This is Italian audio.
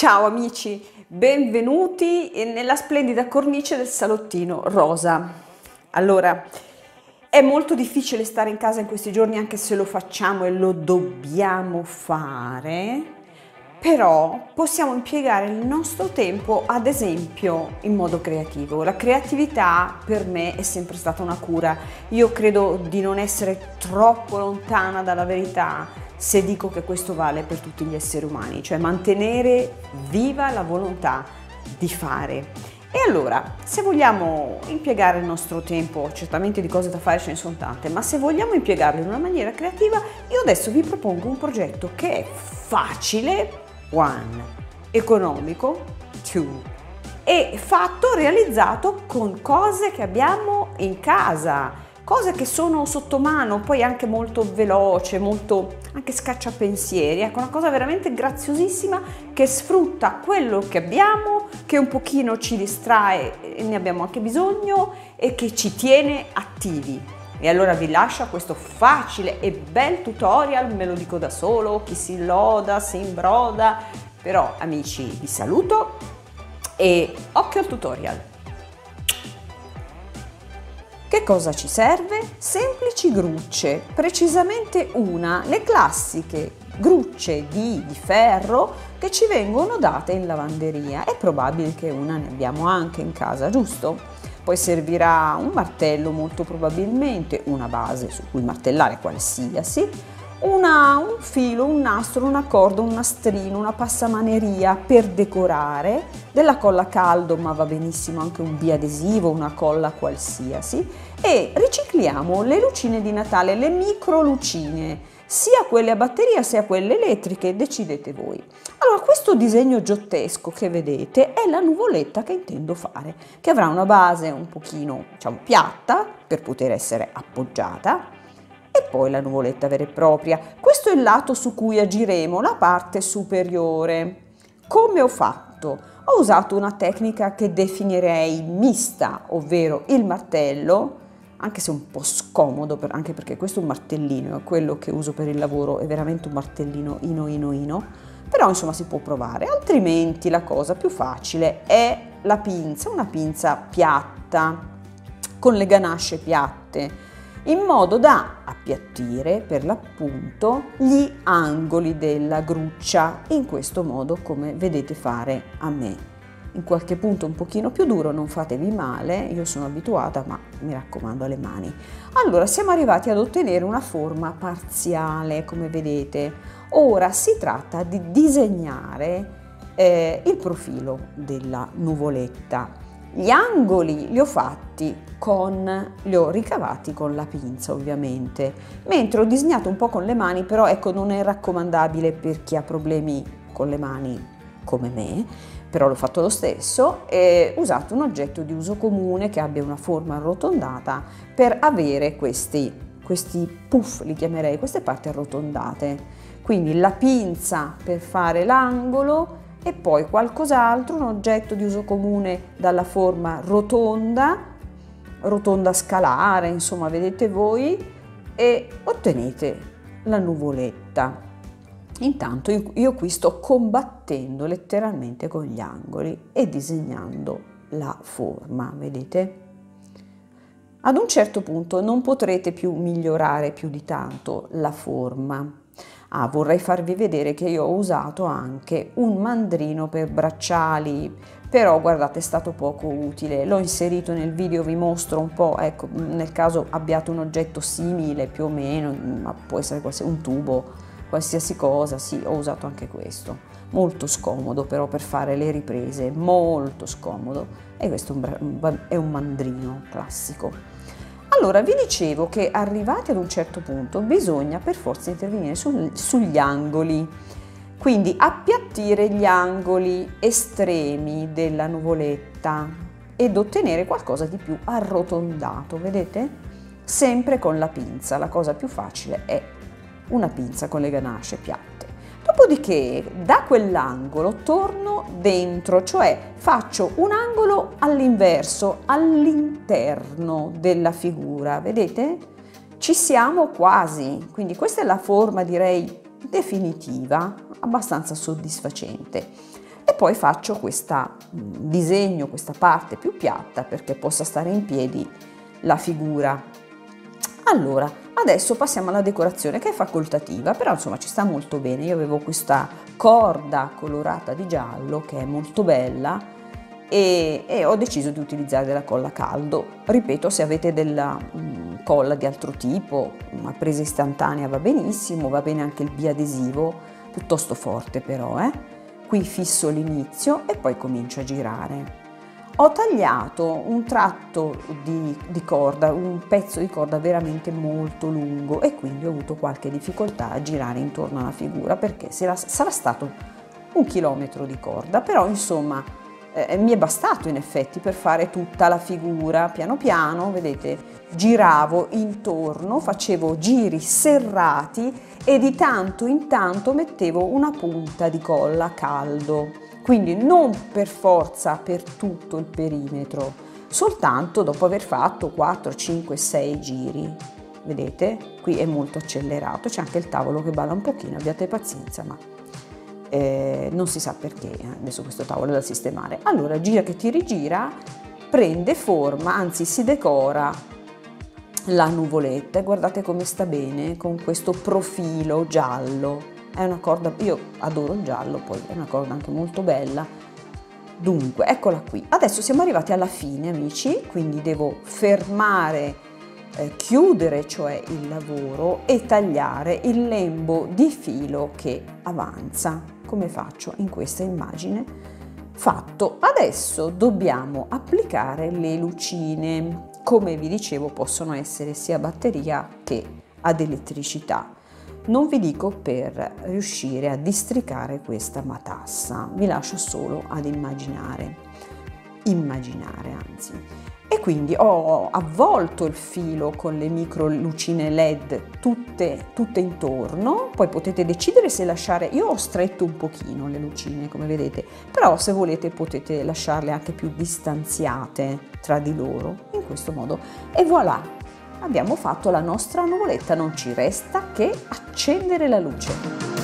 Ciao amici, benvenuti nella splendida cornice del salottino rosa. Allora, è molto difficile stare in casa in questi giorni anche se lo facciamo e lo dobbiamo fare però possiamo impiegare il nostro tempo ad esempio in modo creativo. La creatività per me è sempre stata una cura. Io credo di non essere troppo lontana dalla verità se dico che questo vale per tutti gli esseri umani, cioè mantenere viva la volontà di fare. E allora, se vogliamo impiegare il nostro tempo, certamente di cose da fare ce ne sono tante, ma se vogliamo impiegarlo in una maniera creativa, io adesso vi propongo un progetto che è facile, one, economico, two, e fatto, realizzato con cose che abbiamo in casa, cose che sono sotto mano, poi anche molto veloce, molto anche scacciapensieri, ecco una cosa veramente graziosissima che sfrutta quello che abbiamo, che un pochino ci distrae e ne abbiamo anche bisogno e che ci tiene attivi. E allora vi lascio questo facile e bel tutorial, me lo dico da solo, chi si loda, si imbroda, però amici vi saluto e occhio al tutorial. Che cosa ci serve? Semplici grucce, precisamente una, le classiche grucce di, di, ferro che ci vengono date in lavanderia. È probabile che una ne abbiamo anche in casa, giusto? Poi servirà un martello molto probabilmente, una base su cui martellare qualsiasi, una, un filo, un nastro, una corda, un nastrino, una passamaneria per decorare, della colla caldo ma va benissimo anche un biadesivo, una colla qualsiasi e ricicliamo le lucine di Natale, le micro lucine sia quelle a batteria sia quelle elettriche, decidete voi. Allora, questo disegno giottesco che vedete è la nuvoletta che intendo fare, che avrà una base un pochino, diciamo, piatta per poter essere appoggiata e poi la nuvoletta vera e propria. Questo è il lato su cui agiremo, la parte superiore. Come ho fatto? Ho usato una tecnica che definirei mista, ovvero il martello, anche se un po' scomodo, per, anche perché questo è un martellino, è quello che uso per il lavoro, è veramente un martellino ino ino ino, però insomma si può provare, altrimenti la cosa più facile è la pinza, una pinza piatta, con le ganasce piatte, in modo da appiattire per l'appunto gli angoli della gruccia, in questo modo come vedete fare a me in qualche punto un pochino più duro, non fatevi male, io sono abituata, ma mi raccomando alle mani. Allora, siamo arrivati ad ottenere una forma parziale, come vedete. Ora si tratta di disegnare eh, il profilo della nuvoletta. Gli angoli li ho fatti con, li ho ricavati con la pinza ovviamente, mentre ho disegnato un po' con le mani, però ecco non è raccomandabile per chi ha problemi con le mani come me, però l'ho fatto lo stesso, e ho usato un oggetto di uso comune che abbia una forma arrotondata per avere questi, questi puff, li chiamerei, queste parti arrotondate. Quindi la pinza per fare l'angolo e poi qualcos'altro, un oggetto di uso comune dalla forma rotonda, rotonda scalare, insomma vedete voi, e ottenete la nuvoletta. Intanto io qui sto combattendo letteralmente con gli angoli e disegnando la forma, vedete? Ad un certo punto non potrete più migliorare più di tanto la forma. Ah, vorrei farvi vedere che io ho usato anche un mandrino per bracciali, però guardate è stato poco utile, l'ho inserito nel video, vi mostro un po', ecco, nel caso abbiate un oggetto simile più o meno, ma può essere un tubo, qualsiasi cosa, sì, ho usato anche questo. Molto scomodo però per fare le riprese, molto scomodo. E questo è un mandrino classico. Allora, vi dicevo che arrivati ad un certo punto bisogna per forza intervenire sul, sugli angoli, quindi appiattire gli angoli estremi della nuvoletta ed ottenere qualcosa di più arrotondato, vedete? Sempre con la pinza, la cosa più facile è una pinza con le ganasce piatte. Dopodiché da quell'angolo torno dentro, cioè faccio un angolo all'inverso, all'interno della figura, vedete? Ci siamo quasi, quindi questa è la forma direi definitiva, abbastanza soddisfacente. E poi faccio questo disegno, questa parte più piatta perché possa stare in piedi la figura. Allora, adesso passiamo alla decorazione che è facoltativa, però insomma ci sta molto bene. Io avevo questa corda colorata di giallo che è molto bella e, e ho deciso di utilizzare della colla caldo. Ripeto, se avete della mh, mm, colla di altro tipo, una presa istantanea va benissimo, va bene anche il biadesivo, piuttosto forte però, eh? Qui fisso l'inizio e poi comincio a girare. Ho tagliato un tratto di, di, corda, un pezzo di corda veramente molto lungo e quindi ho avuto qualche difficoltà a girare intorno alla figura perché sarà, sarà stato un chilometro di corda, però insomma eh, mi è bastato in effetti per fare tutta la figura. Piano piano, vedete, giravo intorno, facevo giri serrati e di tanto in tanto mettevo una punta di colla a caldo. Quindi non per forza per tutto il perimetro, soltanto dopo aver fatto 4, 5, 6 giri. Vedete? Qui è molto accelerato, c'è anche il tavolo che balla un pochino, abbiate pazienza, ma eh, non si sa perché, eh, adesso questo tavolo è da sistemare. Allora gira che ti rigira, prende forma, anzi si decora la nuvoletta e guardate come sta bene con questo profilo giallo. È una corda, io adoro il giallo, poi è una corda anche molto bella. Dunque, eccola qui. Adesso siamo arrivati alla fine, amici, quindi devo fermare eh, chiudere cioè il lavoro e tagliare il lembo di filo che avanza. Come faccio in questa immagine? Fatto. Adesso dobbiamo applicare le lucine. Come vi dicevo possono essere sia batteria che ad elettricità non vi dico per riuscire a districare questa matassa vi lascio solo ad immaginare immaginare anzi. E quindi ho avvolto il filo con le micro lucine led tutte, tutte, intorno poi potete decidere se lasciare io ho stretto un pochino le lucine come vedete però se volete potete lasciarle anche più distanziate tra di loro in questo modo. E voilà abbiamo fatto la nostra nuvoletta non ci resta che accendere la luce